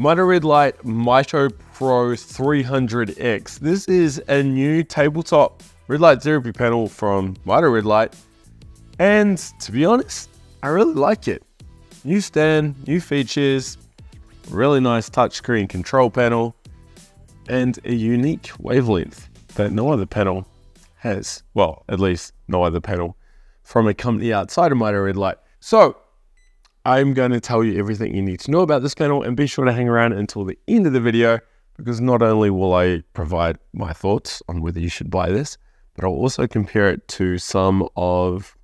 Mito Red Light Mito Pro 300X. This is a new tabletop red light therapy panel from Mito Red Light. And to be honest, I really like it. New stand, new features, really nice touchscreen control panel, and a unique wavelength that no other panel has. Well, at least no other panel from a company outside of Mito Red Light. So I'm going to tell you everything you need to know about this panel and be sure to hang around until the end of the video because not only will I provide my thoughts on whether you should buy this, but I'll also compare it to some of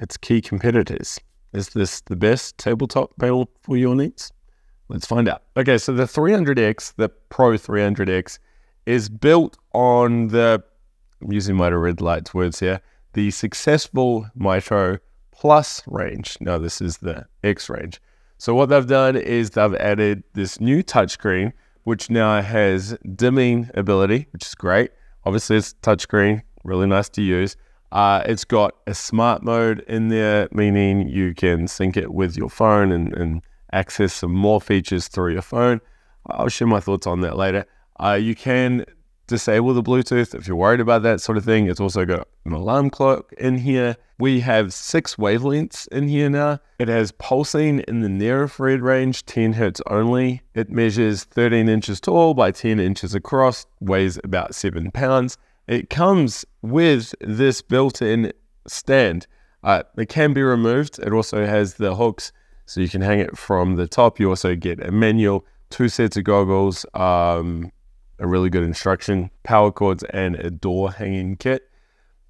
its key competitors. Is this the best tabletop panel for your needs? Let's find out. Okay, so the 300X, the Pro 300X, is built on the, I'm using Mito Red Light's words here, the successful Mito Plus range. Now, this is the X range. So, what they've done is they've added this new touchscreen, which now has dimming ability, which is great. Obviously, it's touchscreen, really nice to use. Uh, it's got a smart mode in there, meaning you can sync it with your phone and, and access some more features through your phone. I'll share my thoughts on that later. Uh, you can disable the Bluetooth if you're worried about that sort of thing. It's also got an alarm clock in here. We have six wavelengths in here now. It has pulsing in the near infrared range, 10 hertz only. It measures 13 inches tall by 10 inches across, weighs about seven pounds. It comes with this built-in stand. Uh, it can be removed. It also has the hooks so you can hang it from the top. You also get a manual, two sets of goggles, um, a really good instruction, power cords, and a door hanging kit.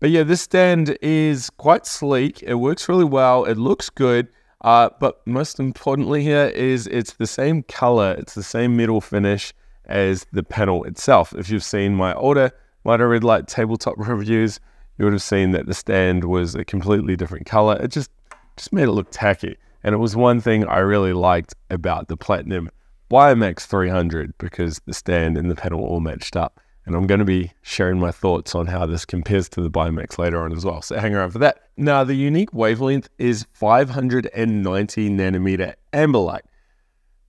But yeah, this stand is quite sleek. It works really well. It looks good. Uh, but most importantly here is it's the same color. It's the same metal finish as the panel itself. If you've seen my older Mito Red Light tabletop reviews, you would have seen that the stand was a completely different color. It just, just made it look tacky. And it was one thing I really liked about the Platinum Biomax 300 because the stand and the panel all matched up. And I'm going to be sharing my thoughts on how this compares to the Biomax later on as well. So hang around for that. Now, the unique wavelength is 590 nanometer amber light.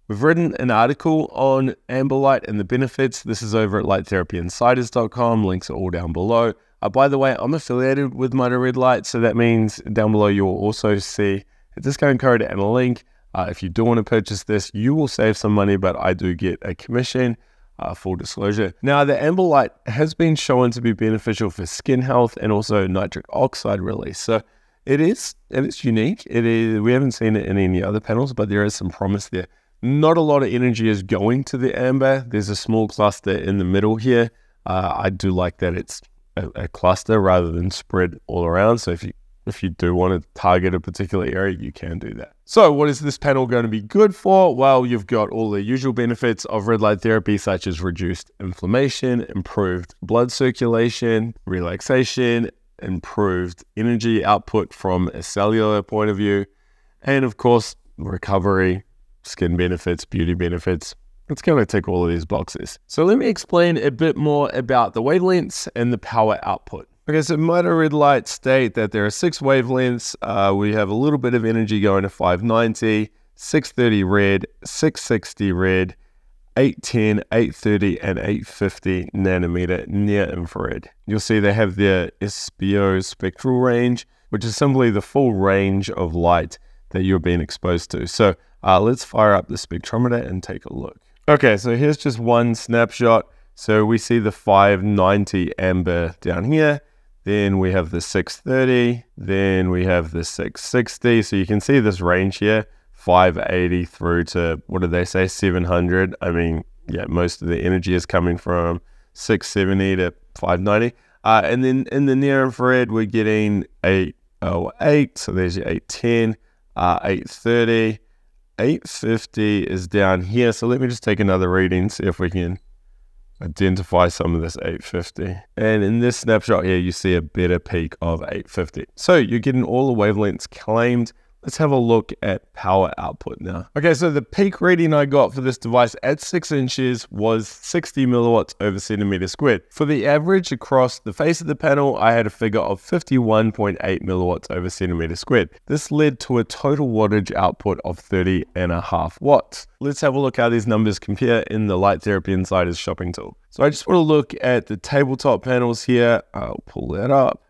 We've written an article on amber light and the benefits. This is over at lighttherapyinsiders.com. Links are all down below. Uh, by the way, I'm affiliated with Mito Red Light, so that means down below you'll also see a discount code and a link. Uh, if you do want to purchase this, you will save some money, but I do get a commission. Uh, full disclosure. Now, the amber light has been shown to be beneficial for skin health and also nitric oxide release. So it is, and it's unique. It is. We haven't seen it in any other panels, but there is some promise there. Not a lot of energy is going to the amber. There's a small cluster in the middle here. Uh, I do like that it's a, a cluster rather than spread all around. So if you if you do want to target a particular area, you can do that. So what is this panel going to be good for? Well, you've got all the usual benefits of red light therapy, such as reduced inflammation, improved blood circulation, relaxation, improved energy output from a cellular point of view, and of course, recovery, skin benefits, beauty benefits. It's going to tick all of these boxes. So let me explain a bit more about the wavelengths and the power output. Okay, so Red Light state that there are six wavelengths. Uh, we have a little bit of energy going to 590, 630 red, 660 red, 810, 830, and 850 nanometer near infrared. You'll see they have their SPO spectral range, which is simply the full range of light that you're being exposed to. So uh, let's fire up the spectrometer and take a look. Okay, so here's just one snapshot. So we see the 590 amber down here. Then we have the 630, then we have the 660. So you can see this range here, 580 through to, what did they say, 700. I mean, yeah, most of the energy is coming from 670 to 590. Uh, and then in the near infrared, we're getting 808. So there's your 810, uh, 830. 850 is down here. So let me just take another reading, see if we can identify some of this 850. And in this snapshot here, you see a better peak of 850. So you're getting all the wavelengths claimed. Let's have a look at power output now. Okay, so the peak reading I got for this device at 6 inches was 60 milliwatts over centimeter squared. For the average across the face of the panel, I had a figure of 51.8 milliwatts over centimeter squared. This led to a total wattage output of 30 and a half watts. Let's have a look how these numbers compare in the Light Therapy Insiders shopping tool. So I just want to look at the tabletop panels here. I'll pull that up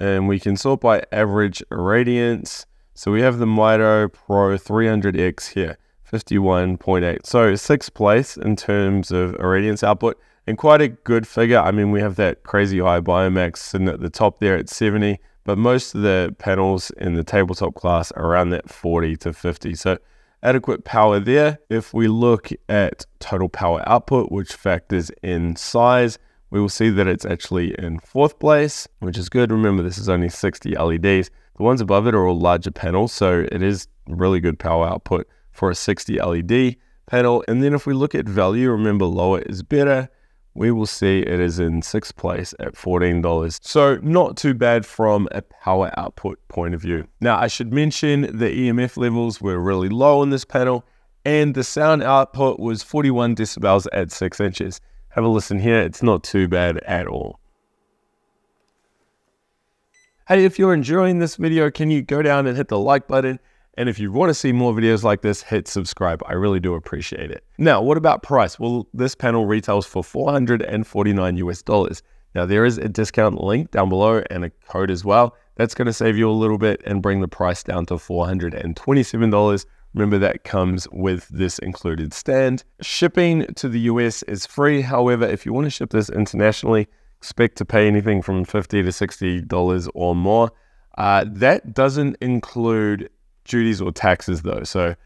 and we can sort by average radiance so we have the Mito Pro 300X here, 51.8. So sixth place in terms of irradiance output and quite a good figure. I mean, we have that crazy high Biomax sitting at the top there at 70, but most of the panels in the tabletop class are around that 40 to 50. So adequate power there. If we look at total power output, which factors in size, we will see that it's actually in fourth place, which is good. Remember, this is only 60 LEDs. The ones above it are all larger panels, so it is really good power output for a 60 LED panel. And then if we look at value, remember lower is better. We will see it is in sixth place at $14. So not too bad from a power output point of view. Now I should mention the EMF levels were really low on this panel and the sound output was 41 decibels at six inches. Have a listen here, it's not too bad at all. Hey, if you're enjoying this video, can you go down and hit the like button? And if you want to see more videos like this, hit subscribe. I really do appreciate it. Now, what about price? Well, this panel retails for 449 US dollars. Now, there is a discount link down below and a code as well. That's going to save you a little bit and bring the price down to $427. Remember, that comes with this included stand. Shipping to the US is free. However, if you want to ship this internationally, expect to pay anything from 50 to $60 or more. Uh, that doesn't include duties or taxes though. So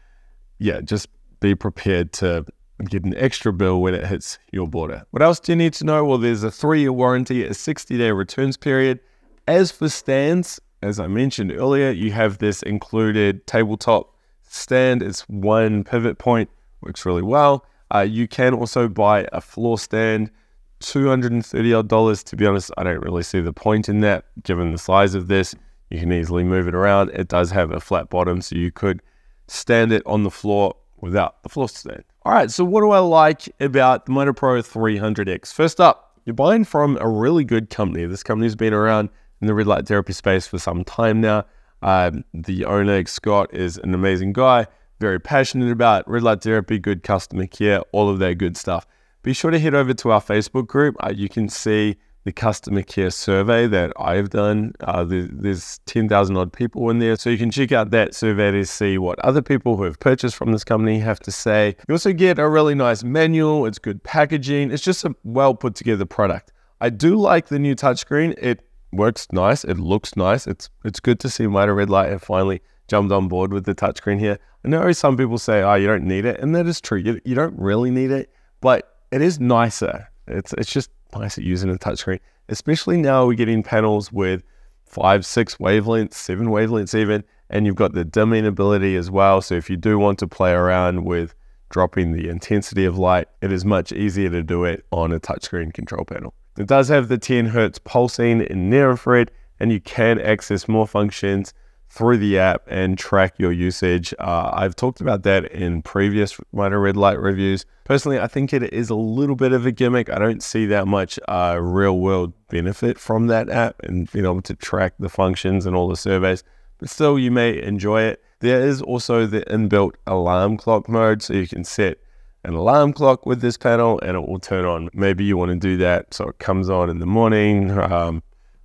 yeah, just be prepared to get an extra bill when it hits your border. What else do you need to know? Well, there's a three-year warranty, a 60-day returns period. As for stands, as I mentioned earlier, you have this included tabletop stand. It's one pivot point, works really well. Uh, you can also buy a floor stand 230 odd dollars. To be honest, I don't really see the point in that given the size of this. You can easily move it around. It does have a flat bottom, so you could stand it on the floor without the floor stand. All right, so what do I like about the Mito Pro 300X? First up, you're buying from a really good company. This company's been around in the red light therapy space for some time now. Um, the owner, Scott, is an amazing guy, very passionate about red light therapy, good customer care, all of that good stuff be sure to head over to our Facebook group. Uh, you can see the customer care survey that I've done. Uh, the, there's 10,000 odd people in there. So you can check out that survey to see what other people who have purchased from this company have to say. You also get a really nice manual. It's good packaging. It's just a well put together product. I do like the new touchscreen. It works nice. It looks nice. It's it's good to see Mito Red Light have finally jumped on board with the touchscreen here. I know some people say, oh, you don't need it. And that is true. You, you don't really need it. But it is nicer. It's it's just nicer using a touchscreen, especially now we're getting panels with five, six wavelengths, seven wavelengths even, and you've got the dimming ability as well. So if you do want to play around with dropping the intensity of light, it is much easier to do it on a touchscreen control panel. It does have the 10 hertz pulsing in near infrared, and you can access more functions through the app and track your usage. Uh, I've talked about that in previous Mito Red Light reviews. Personally, I think it is a little bit of a gimmick. I don't see that much uh, real world benefit from that app and being able to track the functions and all the surveys, but still, you may enjoy it. There is also the inbuilt alarm clock mode, so you can set an alarm clock with this panel and it will turn on. Maybe you want to do that so it comes on in the morning. Um,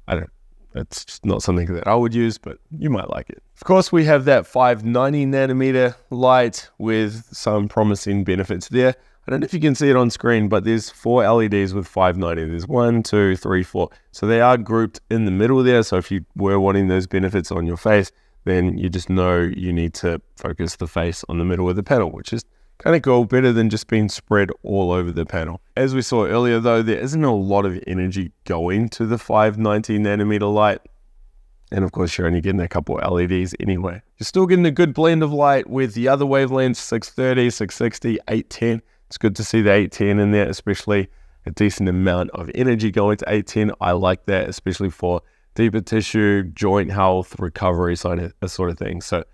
I don't it's not something that I would use, but you might like it. Of course, we have that 590 nanometer light with some promising benefits there. I don't know if you can see it on screen, but there's four LEDs with 590. There's one, two, three, four. So they are grouped in the middle there. So if you were wanting those benefits on your face, then you just know you need to focus the face on the middle of the panel, which is kind of cool, better than just being spread all over the panel. As we saw earlier though, there isn't a lot of energy going to the 590 nanometer light. And of course, you're only getting a couple LEDs anyway. You're still getting a good blend of light with the other wavelengths, 630, 660, 810. It's good to see the 810 in there, especially a decent amount of energy going to 810. I like that, especially for deeper tissue, joint health, recovery, sort of, sort of thing. So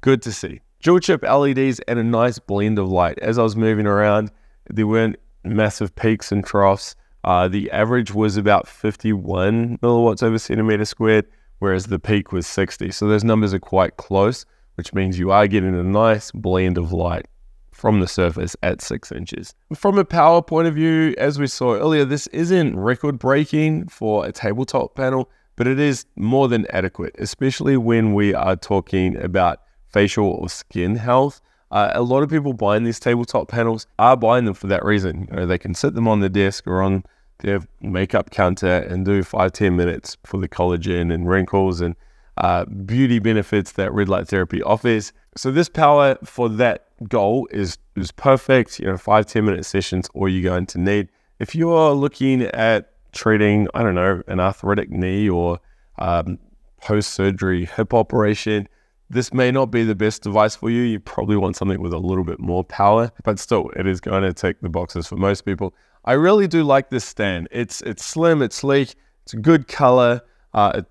Good to see. Dual chip LEDs and a nice blend of light. As I was moving around, there weren't massive peaks and troughs. Uh, the average was about 51 milliwatts over centimeter squared, whereas the peak was 60. So those numbers are quite close, which means you are getting a nice blend of light from the surface at six inches. From a power point of view, as we saw earlier, this isn't record breaking for a tabletop panel, but it is more than adequate, especially when we are talking about facial or skin health. Uh, a lot of people buying these tabletop panels are buying them for that reason. You know, they can sit them on the desk or on their makeup counter and do five ten minutes for the collagen and wrinkles and uh, beauty benefits that red light therapy offers. So this power for that goal is is perfect. You know, five ten minute sessions, all you're going to need. If you are looking at treating, I don't know, an arthritic knee or um, post surgery hip operation, this may not be the best device for you. You probably want something with a little bit more power, but still, it is going to tick the boxes for most people. I really do like this stand. It's it's slim, it's sleek, it's a good color, uh,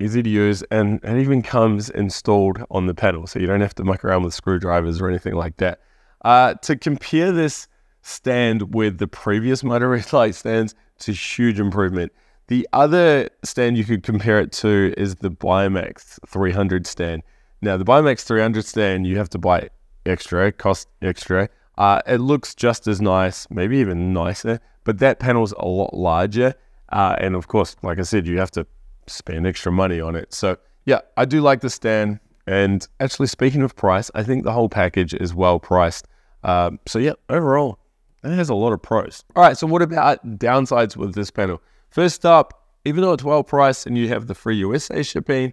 easy to use, and it even comes installed on the pedal, so you don't have to muck around with screwdrivers or anything like that. Uh, to compare this stand with the previous Red Light stands, it's a huge improvement. The other stand you could compare it to is the Biomax 300 stand. Now, the Biomax 300 stand, you have to buy extra, cost extra. Uh, it looks just as nice, maybe even nicer, but that panel's a lot larger. Uh, and of course, like I said, you have to spend extra money on it. So, yeah, I do like the stand. And actually, speaking of price, I think the whole package is well priced. Um, so, yeah, overall, it has a lot of pros. All right, so what about downsides with this panel? First up, even though it's well priced and you have the free USA shipping,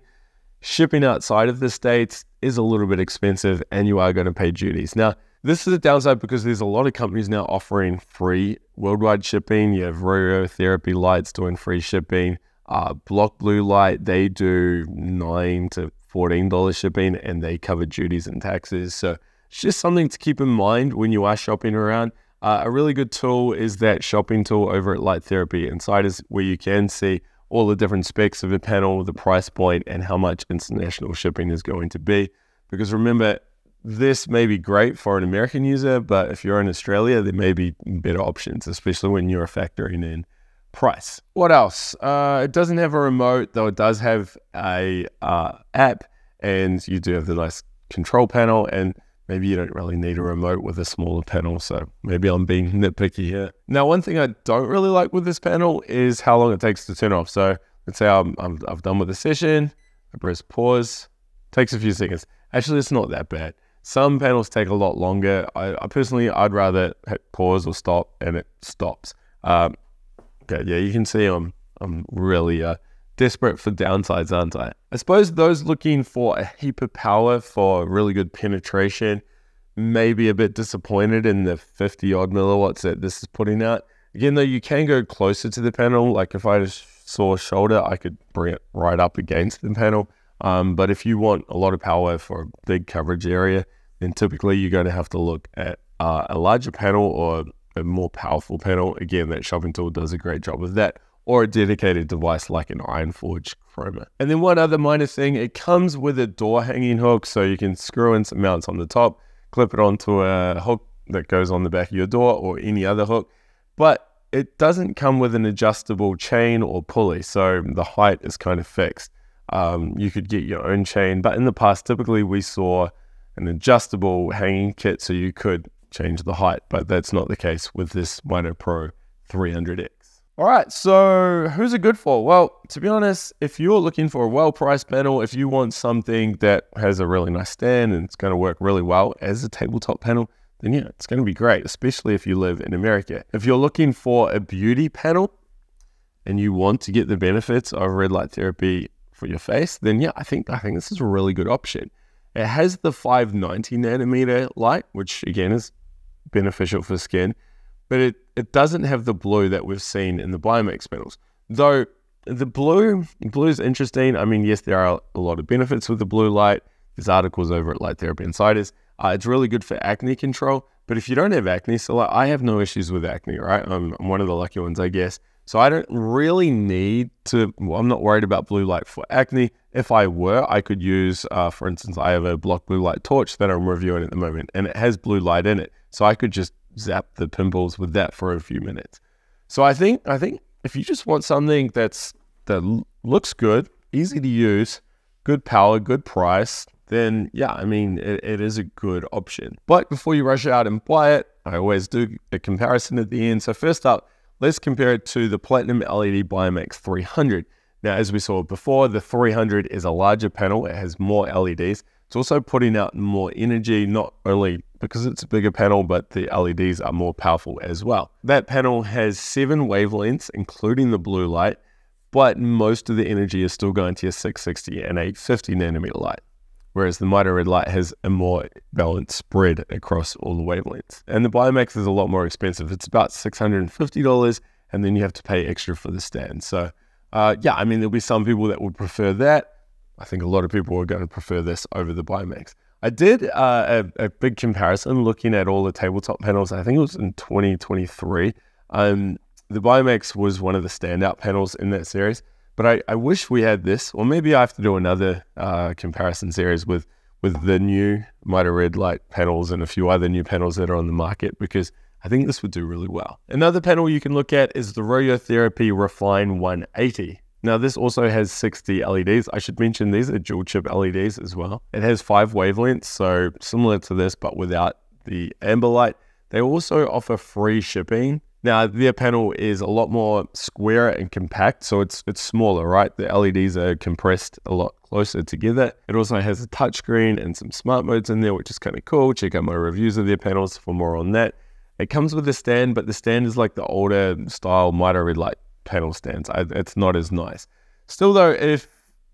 shipping outside of the States is a little bit expensive and you are going to pay duties. Now, this is a downside because there's a lot of companies now offering free worldwide shipping. You have Rojo Therapy Lights doing free shipping. Uh, Block Blue Light, they do nine to fourteen dollars shipping, and they cover duties and taxes. So it's just something to keep in mind when you are shopping around. Uh, a really good tool is that shopping tool over at Light Therapy Insiders, where you can see all the different specs of a panel, the price point, and how much international shipping is going to be. Because remember, this may be great for an American user, but if you're in Australia, there may be better options, especially when you're factoring in price. What else? Uh, it doesn't have a remote, though it does have a uh, app, and you do have the nice control panel. And maybe you don't really need a remote with a smaller panel. So maybe I'm being nitpicky here. Now, one thing I don't really like with this panel is how long it takes to turn off. So let's say I'm, i have done with the session, I press pause, takes a few seconds. Actually, it's not that bad. Some panels take a lot longer. I, I personally, I'd rather hit pause or stop and it stops. Um, okay, yeah, you can see I'm, I'm really uh, desperate for downsides, aren't I? I suppose those looking for a heap of power for really good penetration may be a bit disappointed in the 50 odd milliwatts that this is putting out. Again, though, you can go closer to the panel. Like if I just saw a shoulder, I could bring it right up against the panel. Um, but if you want a lot of power for a big coverage area, then typically you're going to have to look at uh, a larger panel or a more powerful panel. Again, that shopping tool does a great job of that or a dedicated device like an Ironforge Chroma. And then one other minor thing, it comes with a door hanging hook, so you can screw in some mounts on the top, clip it onto a hook that goes on the back of your door or any other hook. But it doesn't come with an adjustable chain or pulley, so the height is kind of fixed. Um, you could get your own chain, but in the past, typically we saw an adjustable hanging kit so you could change the height, but that's not the case with this Mito Pro 300X. All right, so who's it good for? Well, to be honest, if you're looking for a well-priced panel, if you want something that has a really nice stand and it's going to work really well as a tabletop panel, then yeah, it's going to be great, especially if you live in America. If you're looking for a beauty panel and you want to get the benefits of red light therapy for your face, then yeah, I think I think this is a really good option. It has the 590 nanometer light, which again is beneficial for skin but it, it doesn't have the blue that we've seen in the Biomax panels. Though the blue, blue is interesting. I mean, yes, there are a lot of benefits with the blue light. There's articles over at Light Therapy Insiders. Uh, it's really good for acne control. But if you don't have acne, so like I have no issues with acne, right? I'm, I'm one of the lucky ones, I guess. So I don't really need to, well, I'm not worried about blue light for acne. If I were, I could use, uh, for instance, I have a block blue light torch that I'm reviewing at the moment and it has blue light in it. So I could just zap the pimples with that for a few minutes. So I think, I think if you just want something that's, that looks good, easy to use, good power, good price, then yeah, I mean, it, it is a good option. But before you rush out and buy it, I always do a comparison at the end. So first up, let's compare it to the Platinum LED Biomax 300. Now, as we saw before, the 300 is a larger panel. It has more LEDs. It's also putting out more energy, not only because it's a bigger panel, but the LEDs are more powerful as well. That panel has seven wavelengths, including the blue light, but most of the energy is still going to your 660 and 850 nanometer light whereas the Mito Red Light has a more balanced spread across all the wavelengths. And the Biomax is a lot more expensive. It's about $650, and then you have to pay extra for the stand. So, uh, yeah, I mean, there'll be some people that would prefer that. I think a lot of people are going to prefer this over the Biomax. I did uh, a, a, big comparison looking at all the tabletop panels. I think it was in 2023. Um, the Biomax was one of the standout panels in that series. But I, I wish we had this, or maybe I have to do another uh, comparison series with with the new Mito Red Light panels and a few other new panels that are on the market because I think this would do really well. Another panel you can look at is the Rojo Therapy Refine 180. Now this also has 60 LEDs. I should mention these are dual chip LEDs as well. It has five wavelengths, so similar to this, but without the amber light. They also offer free shipping now their panel is a lot more square and compact, so it's it's smaller, right? The LEDs are compressed a lot closer together. It also has a touchscreen and some smart modes in there, which is kind of cool. Check out my reviews of their panels for more on that. It comes with a stand, but the stand is like the older style Mito Red Light panel stands. I, it's not as nice. Still though, if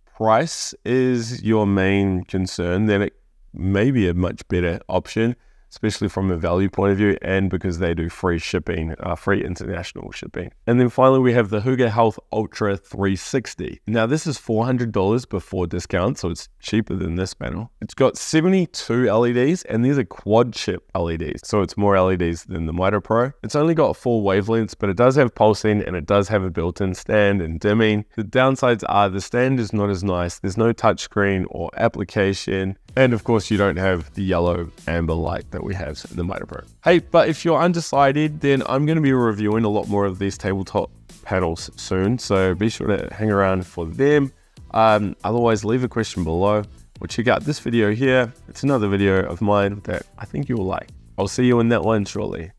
price is your main concern, then it may be a much better option especially from a value point of view, and because they do free shipping, uh, free international shipping. And then finally, we have the Hooga Health Ultra 360. Now, this is $400 before discount, so it's cheaper than this panel. It's got 72 LEDs, and these are quad chip LEDs, so it's more LEDs than the Mito Pro. It's only got four wavelengths, but it does have pulsing, and it does have a built-in stand and dimming. The downsides are the stand is not as nice. There's no touchscreen or application. And of course, you don't have the yellow amber light that we have in the Mito Pro. Hey, but if you're undecided, then I'm going to be reviewing a lot more of these tabletop panels soon. So be sure to hang around for them. Um, otherwise, leave a question below or check out this video here. It's another video of mine that I think you'll like. I'll see you in that one shortly.